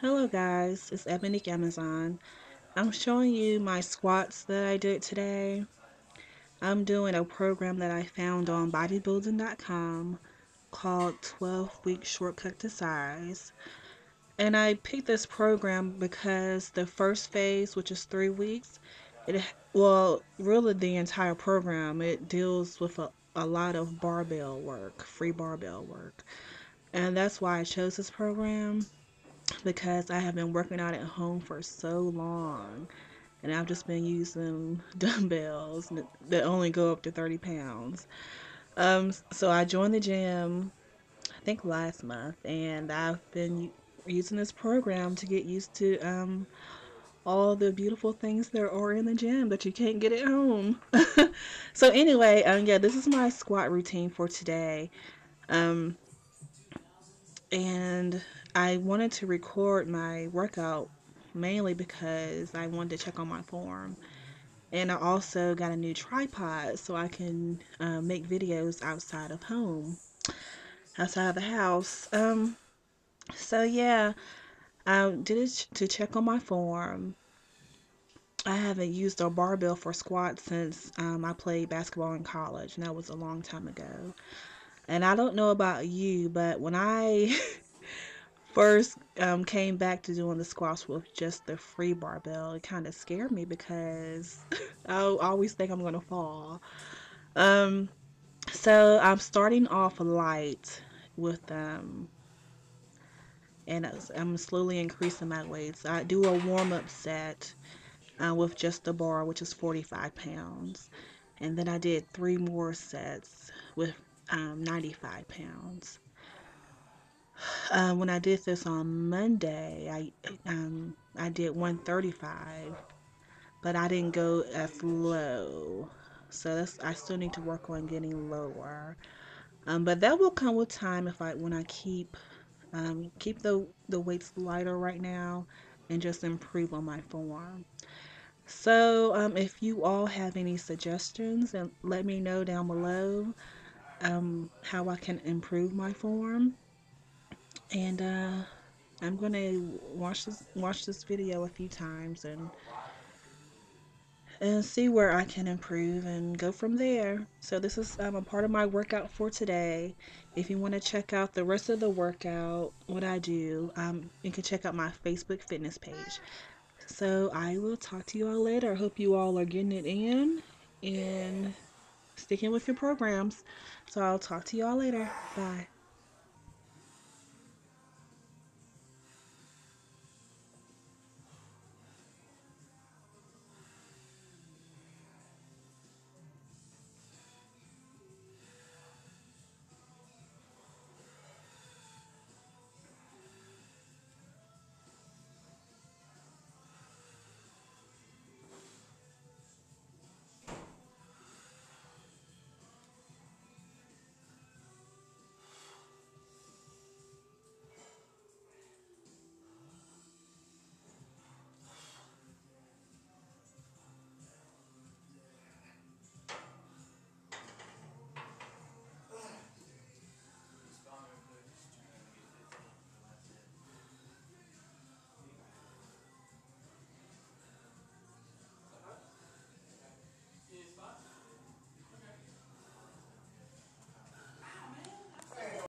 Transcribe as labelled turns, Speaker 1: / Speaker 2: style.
Speaker 1: Hello guys, it's Ebonique Amazon. I'm showing you my squats that I did today. I'm doing a program that I found on bodybuilding.com called 12 Week Shortcut to Size. And I picked this program because the first phase, which is three weeks, it well, really the entire program, it deals with a, a lot of barbell work, free barbell work. And that's why I chose this program because I have been working out at home for so long and I've just been using dumbbells that only go up to 30 pounds. Um, so I joined the gym, I think last month, and I've been using this program to get used to um, all the beautiful things there are in the gym that you can't get at home. so anyway, um, yeah, this is my squat routine for today. Um, and I wanted to record my workout mainly because I wanted to check on my form. And I also got a new tripod so I can uh, make videos outside of home, outside of the house. Um, so yeah, I did it to check on my form. I haven't used a barbell for squats since um, I played basketball in college, and that was a long time ago. And I don't know about you, but when I first um, came back to doing the squats with just the free barbell, it kind of scared me because I always think I'm going to fall. Um, so I'm starting off light with them. Um, and I'm slowly increasing my weights. I do a warm up set uh, with just the bar, which is 45 pounds. And then I did three more sets with um, 95 pounds. Uh, when I did this on Monday, I um, I did 135, but I didn't go as low. So that's I still need to work on getting lower. Um, but that will come with time if I when I keep um, keep the the weights lighter right now and just improve on my form. So um, if you all have any suggestions, and let me know down below um, how I can improve my form. And uh, I'm gonna watch this watch this video a few times and and see where I can improve and go from there. So this is um, a part of my workout for today. If you want to check out the rest of the workout, what I do, um, you can check out my Facebook fitness page. So I will talk to you all later. I hope you all are getting it in and sticking with your programs. So I'll talk to you all later. Bye.